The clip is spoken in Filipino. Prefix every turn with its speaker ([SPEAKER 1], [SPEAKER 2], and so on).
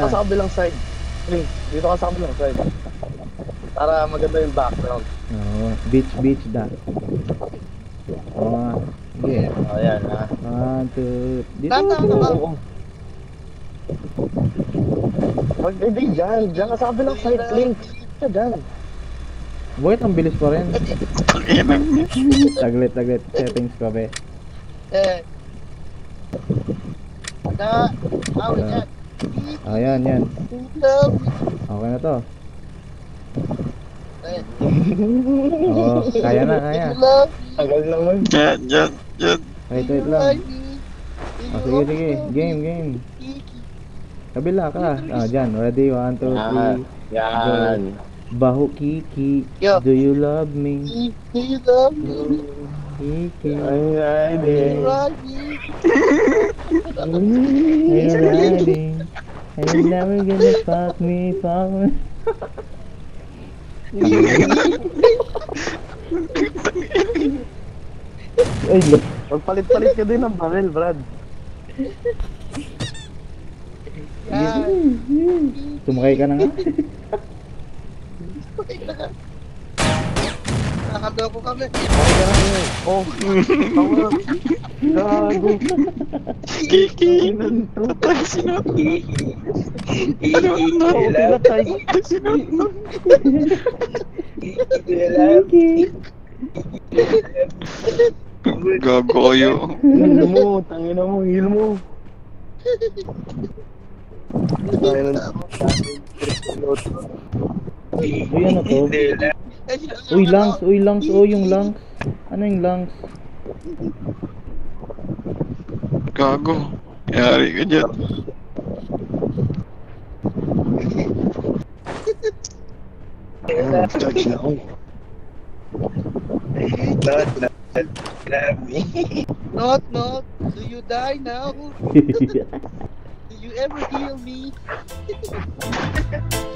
[SPEAKER 1] ka sa kabilang side. Link, dito ka sa kabilang side. Para maganda yung background.
[SPEAKER 2] Oo. Beach, beach da. Oo nga. Sige.
[SPEAKER 1] Oh, ayan ha.
[SPEAKER 2] One, two. Dito.
[SPEAKER 3] Tama.
[SPEAKER 1] Oo. Wag, hindi dyan. Dyan ka sa kabilang side, Link. Ka dyan.
[SPEAKER 2] Wait, ang bilis pa rin. Taglit, taglit. Settings ko, be.
[SPEAKER 3] Eh. Na, awit yan.
[SPEAKER 2] Ayan, yan.
[SPEAKER 3] Love.
[SPEAKER 2] Okay na to. Oo, kaya na, kaya.
[SPEAKER 1] Tagal naman.
[SPEAKER 4] Yan, yan, yan.
[SPEAKER 2] Wait, wait lang. Oh, sige, sige. Game, game. Kabila ka. Ah, dyan. Ready? One, two,
[SPEAKER 1] Yan.
[SPEAKER 2] three.
[SPEAKER 1] Yan.
[SPEAKER 2] Baho Kiki.
[SPEAKER 3] Yo.
[SPEAKER 2] Do you love me?
[SPEAKER 3] Do you love me?
[SPEAKER 2] Kiki.
[SPEAKER 3] Me?
[SPEAKER 2] Are you riding? And you never gonna fuck me, fuck me. Ay,
[SPEAKER 1] Magpalit-palit ka din ng barrel, Brad.
[SPEAKER 3] Yan.
[SPEAKER 2] sumakay ka na nga.
[SPEAKER 3] Nakadoko kami.
[SPEAKER 1] Oh, tawa. Gago.
[SPEAKER 4] Kiki. Patay sila. Ano, ano?
[SPEAKER 1] Oh, pinatay.
[SPEAKER 2] Kiki.
[SPEAKER 4] Gago kayo.
[SPEAKER 1] Heal mo, tangina mo, heal mo. Tayo ng
[SPEAKER 2] Uy, ano to? Uy, lungs. Uy, lungs. Oh, yung lungs. Ano yung lungs?
[SPEAKER 4] Gago. Yari ka dyan.
[SPEAKER 1] Na ako.
[SPEAKER 3] Not, not. Do you die now? Do you ever heal me?